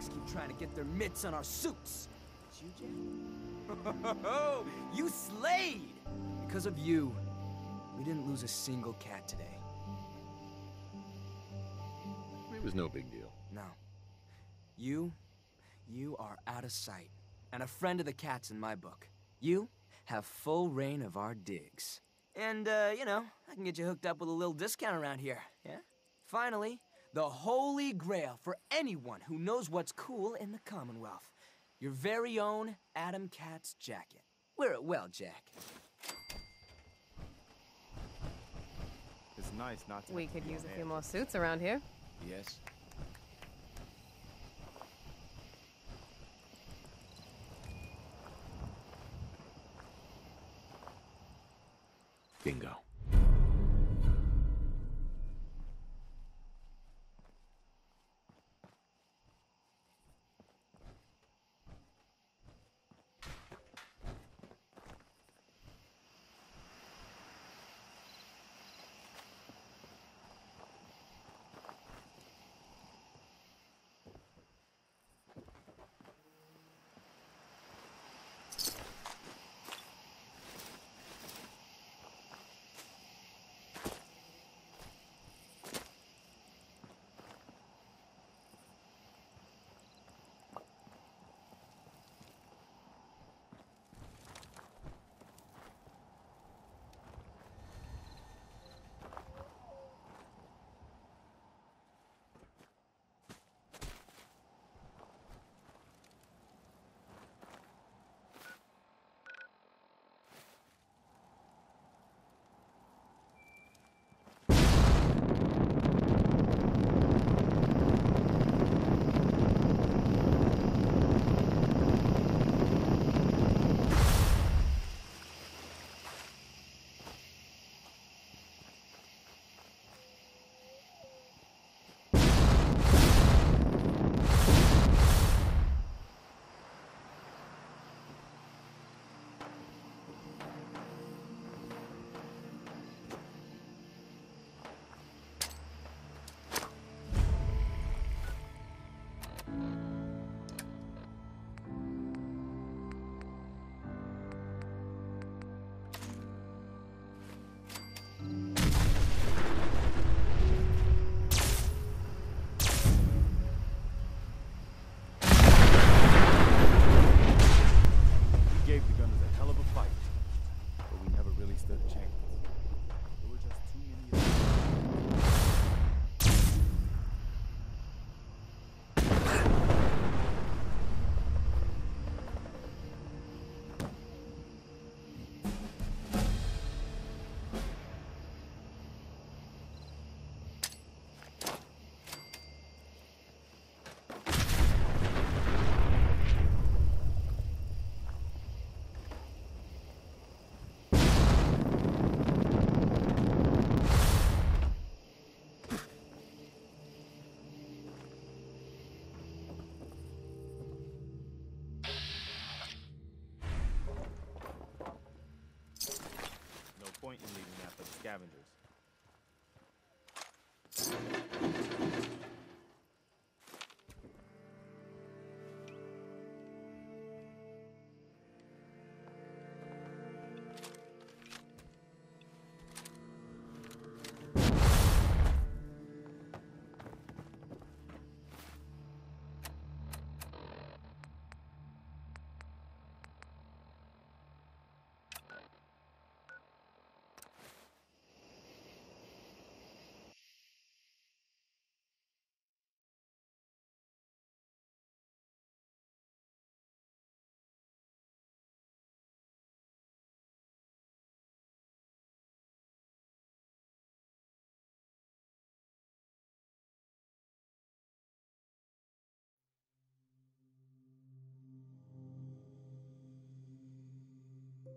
wet keep trying to get their mitts on our suits. It's you, Jack? Oh, you slayed! Because of you, we didn't lose a single cat today. It was no big deal. No. You, you are out of sight. And a friend of the cats in my book. You have full rein of our digs. And, uh, you know, I can get you hooked up with a little discount around here, yeah? Finally, the holy grail for anyone who knows what's cool in the Commonwealth. Your very own Atom Cats jacket. Wear it well, Jack. It's nice not to We have could be use a few more suits around here. Yes?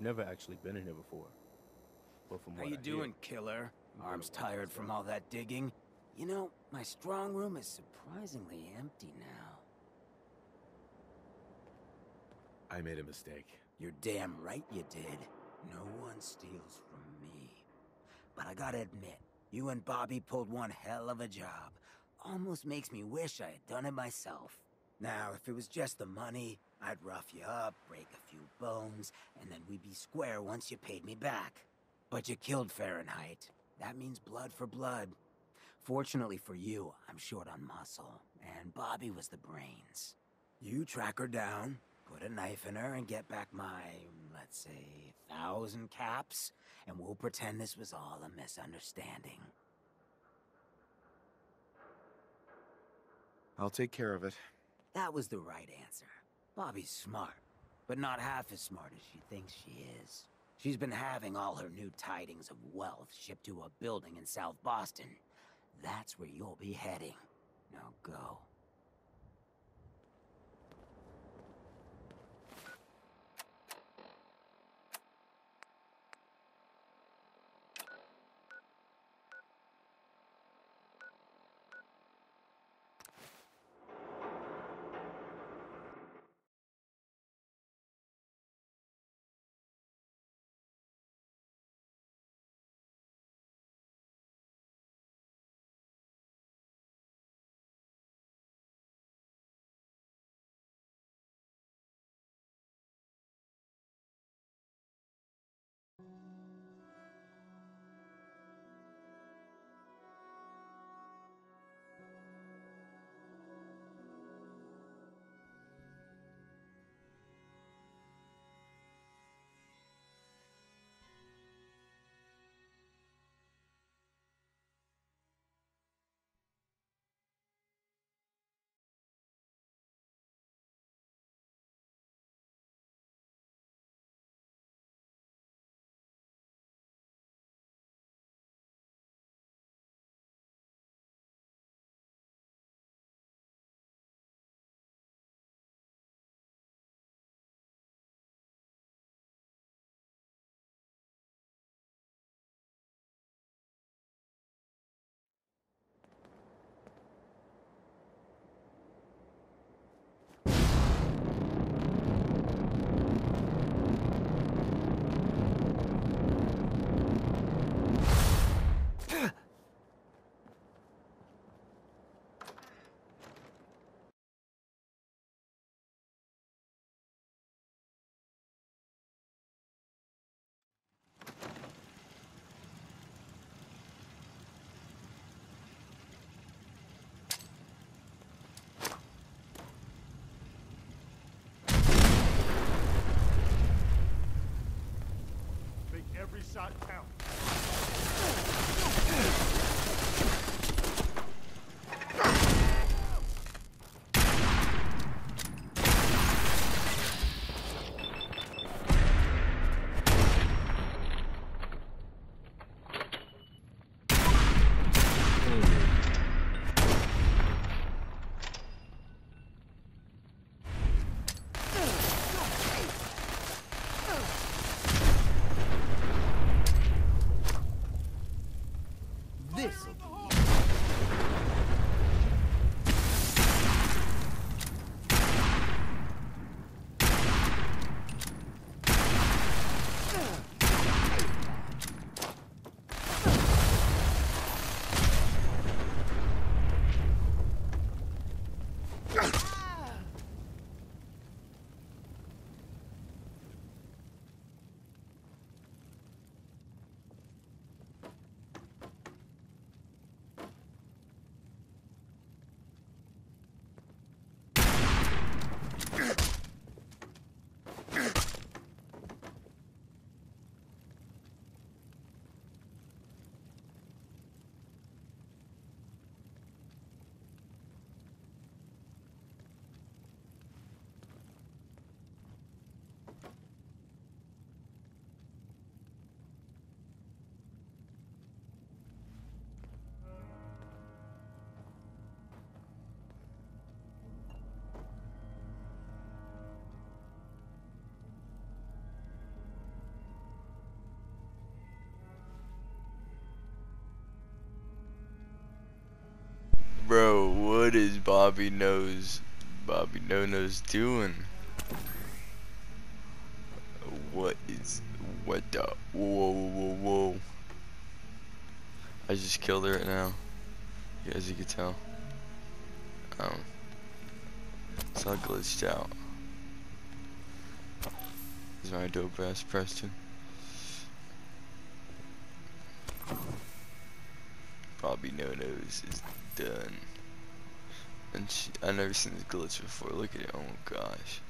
I've never actually been in here before. But from How what you I hear- doing, killer? Arms tired from all that digging? You know, my strong room is surprisingly empty now. I made a mistake. You're damn right you did. No one steals from me. But I gotta admit, you and Bobbi pulled one hell of a job. Almost makes me wish I had done it myself. Now, if it was just the money, I'd rough you up, break a few bones, and then we'd be square once you paid me back. But you killed Fahrenheit. That means blood for blood. Fortunately for you, I'm short on muscle, and Bobbi was the brains. You track her down, put a knife in her, and get back my, let's say, thousand caps, and we'll pretend this was all a misunderstanding. I'll take care of it. That was the right answer. Bobbi's smart, but not half as smart as she thinks she is. She's been having all her new tidings of wealth shipped to a building in South Boston. That's where you'll be heading. Now go. Every shot count. What is Bobbi knows? Bobbi No No's doing? What is what the? Whoa, whoa, whoa! I just killed her right now. As you can tell. Um, it's all glitched out. Is my dope ass Preston? Bobbi No Nose is done. And she, I never seen this glitch before. Look at it. Oh my gosh.